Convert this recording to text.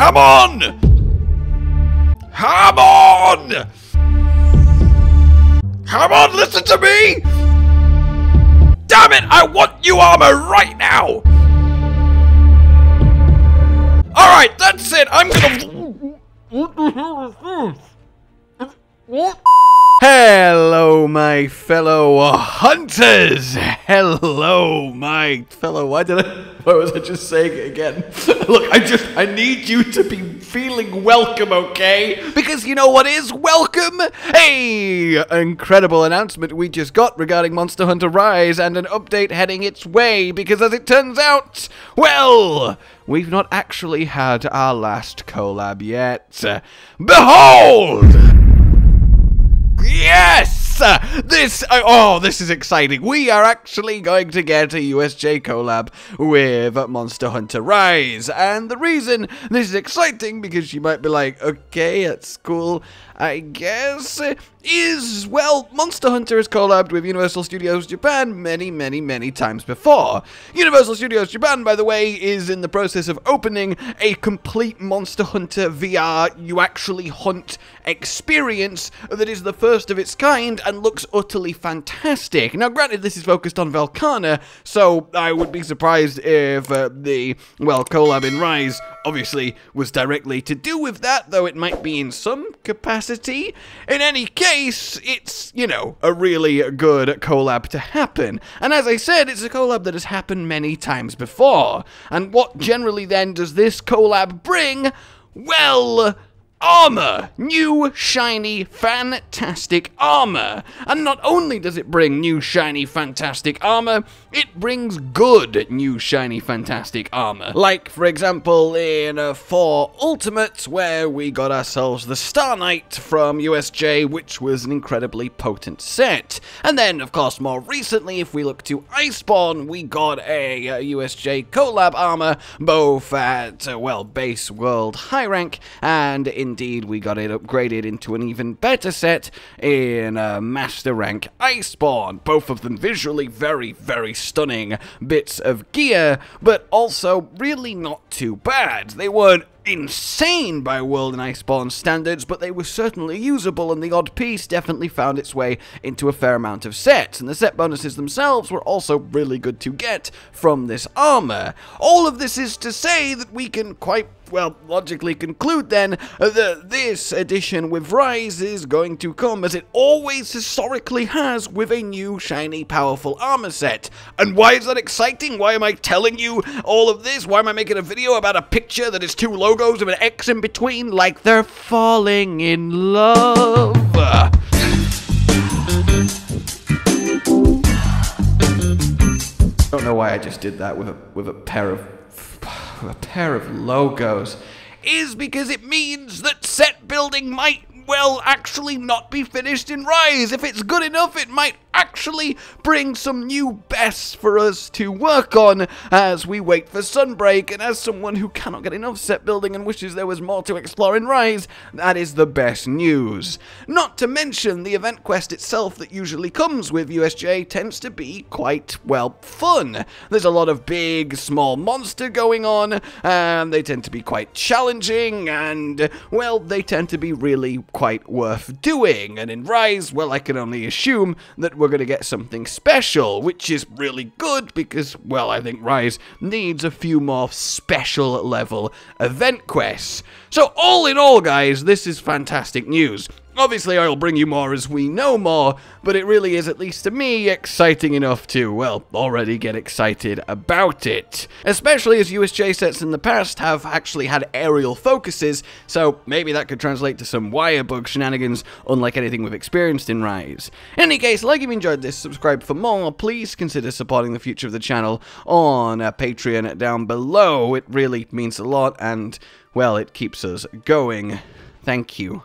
Come on! Come on! Come on, listen to me! Damn it, I want you armor right now! Alright, that's it, I'm gonna... What the hell is this? What? Hello, my fellow hunters! Hello, my fellow. Why did I? Why was I just saying it again? Look, I just I need you to be feeling welcome, okay? Because you know what is welcome? Hey, incredible announcement we just got regarding Monster Hunter Rise and an update heading its way. Because as it turns out, well, we've not actually had our last collab yet. Behold! Yes! This, oh, oh, this is exciting. We are actually going to get a USJ collab with Monster Hunter Rise. And the reason this is exciting, because you might be like, okay, that's cool, I guess, is, well, Monster Hunter has collabed with Universal Studios Japan many, many, many times before. Universal Studios Japan, by the way, is in the process of opening a complete Monster Hunter VR you actually hunt experience that is the first of its kind and looks utterly fantastic. Now, granted, this is focused on Velkhana, so I would be surprised if uh, the, well, collab in Rise obviously was directly to do with that, though it might be in some capacity. In any case, it's, you know, a really good collab to happen. And as I said, it's a collab that has happened many times before. And what generally then does this collab bring? Well, armor! New, shiny, fantastic armor! And not only does it bring new, shiny, fantastic armor, it brings good, new, shiny, fantastic armor. Like, for example, in uh, 4 Ultimates, where we got ourselves the Star Knight from USJ, which was an incredibly potent set. And then, of course, more recently, if we look to Iceborne, we got a uh, USJ collab armor, both at, uh, well, base world high rank, and in indeed, we got it upgraded into an even better set in uh, Master Rank Iceborne. Both of them visually very, very stunning bits of gear, but also really not too bad. They weren't insane by World and Iceborne standards, but they were certainly usable, and the odd piece definitely found its way into a fair amount of sets, and the set bonuses themselves were also really good to get from this armor. All of this is to say that we can quite well, logically conclude then that this edition with Rise is going to come as it always historically has with a new, shiny, powerful armor set. And why is that exciting? Why am I telling you all of this? Why am I making a video about a picture that is two logos with an X in between like they're falling in love? Don't know why I just did that with a with a pair of a pair of logos is because it means that set building might well actually not be finished in Rise. If it's good enough, it might actually bring some new bests for us to work on as we wait for Sunbreak. And as someone who cannot get enough set building and wishes there was more to explore in Rise, that is the best news. Not to mention the event quest itself that usually comes with USJ tends to be quite, well, fun. There's a lot of big, small monster going on, and they tend to be quite challenging, and, well, they tend to be really quite worth doing. And in Rise, well, I can only assume that we're going to get something special, which is really good because, well, I think Rise needs a few more special level event quests. So, all in all, guys, this is fantastic news. Obviously, I'll bring you more as we know more, but it really is, at least to me, exciting enough to, well, already get excited about it. Especially as USJ sets in the past have actually had aerial focuses, so maybe that could translate to some wirebug shenanigans, unlike anything we've experienced in Rise. In any case, like if you enjoyed this, subscribe for more, please consider supporting the future of the channel on uh, Patreon down below. It really means a lot, and, well, it keeps us going. Thank you.